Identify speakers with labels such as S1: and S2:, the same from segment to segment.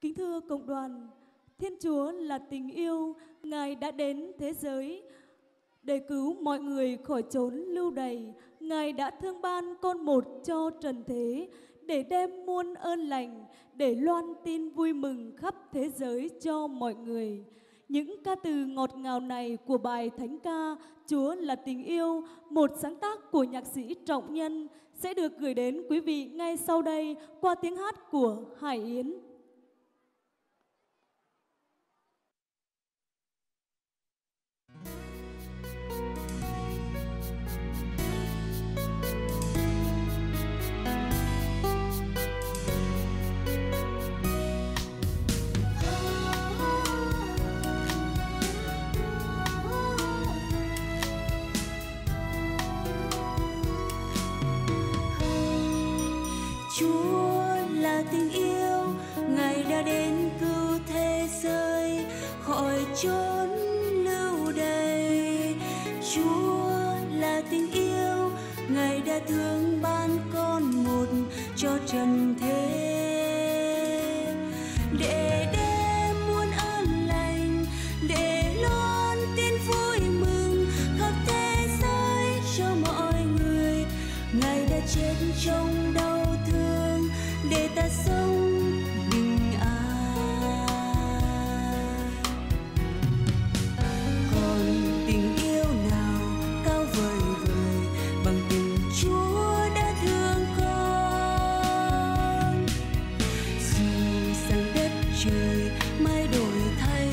S1: Kính thưa cộng đoàn, Thiên Chúa là tình yêu, Ngài đã đến thế giới để cứu mọi người khỏi chốn lưu đày. Ngài đã thương ban con một cho trần thế để đem muôn ơn lành, để loan tin vui mừng khắp thế giới cho mọi người. Những ca từ ngọt ngào này của bài Thánh ca Chúa là tình yêu, một sáng tác của nhạc sĩ Trọng Nhân sẽ được gửi đến quý vị ngay sau đây qua tiếng hát của Hải Yến.
S2: Chốn lưu đầy chúa là tình yêu, ngài đã thương ban con một cho trần trời mãi đổi thay,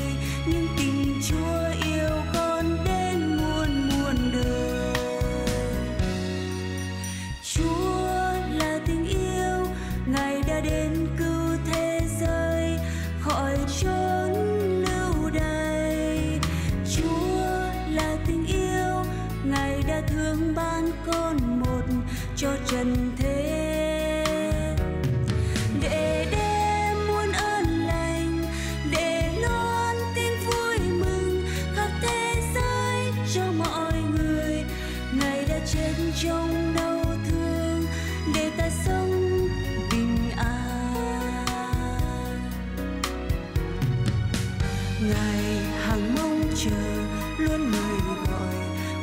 S2: nhưng tình chúa yêu con đến muôn muôn đời. Chúa là tình yêu, ngài đã đến cứu thế giới, khỏi chốn lưu đày. Chúa là tình yêu, ngài đã thương ban con một cho trần thế ngày hàng mong chờ luôn mời gọi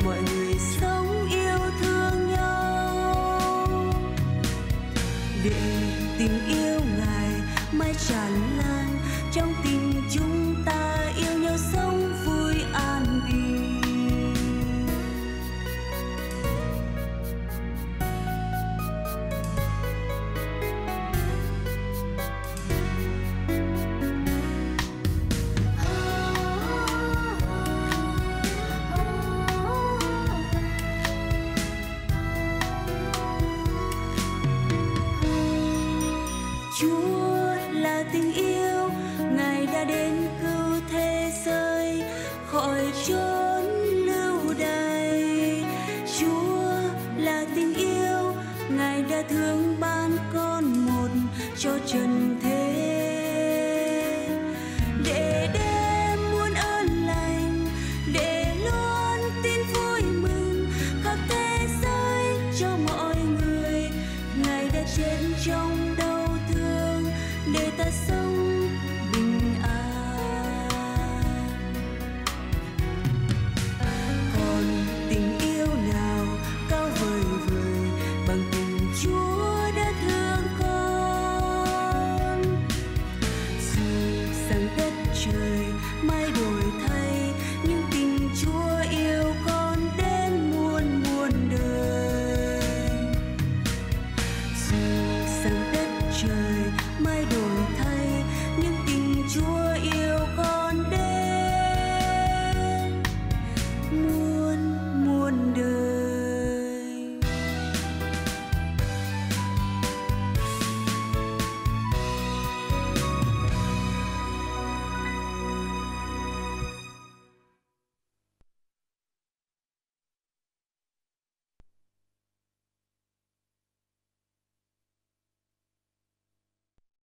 S2: mọi người sống yêu thương nhau. Để tình yêu, ngài đã đến cứu thế giới, khỏi chốn lưu đày chúa là tình yêu, ngài đã thương ban con một cho trần thế. Để đem muôn ơn lành, để luôn tin vui mừng, khắp thế giới cho mọi người, ngài đã chết trong